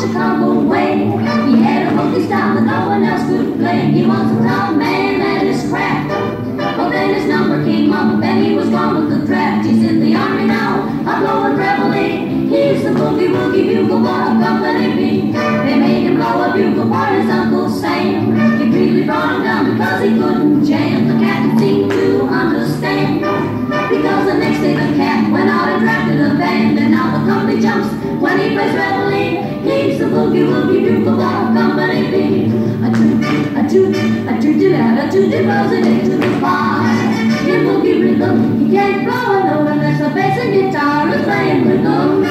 Chicago way. He had a boogie style that no one else could play. He was a tough man and his craft. But then his number came up and he was gone with the draft. He's in the army now, a blowing reveille. He's the boogie woogie bugle boy of Company B. They made him blow a bugle for his Uncle Sam. He really brought him down because he couldn't jam. The captain seemed to understand. Because the next day the cat went out and drafted a band. And now the company jumps when he plays reveille. Boogie woogie bugle boy of Company B. A toot, a toot, a toot, a toot, a blows it into the bar. In boogie rhythm, he can't blow a note unless the bass and guitar is playing rhythm.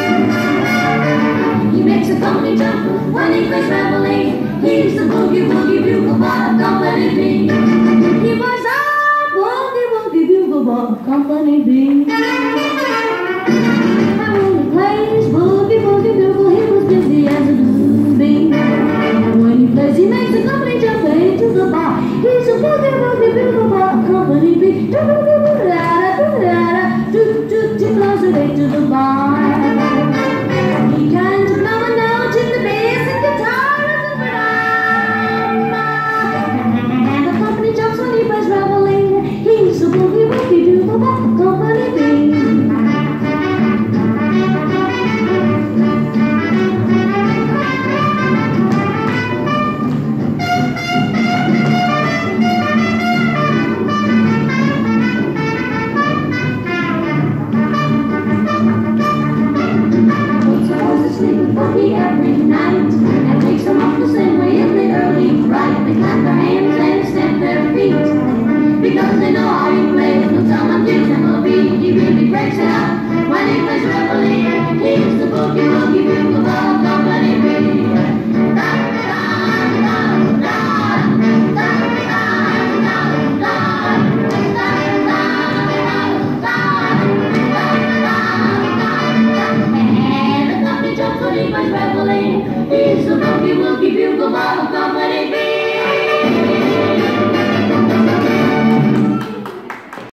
He makes a company jump when he plays reveille. He's the boogie bugle boy of Company B. He was a boogie bugle boy of Company B. Company B. boogie every night unraveling. This will not be, will give you the love.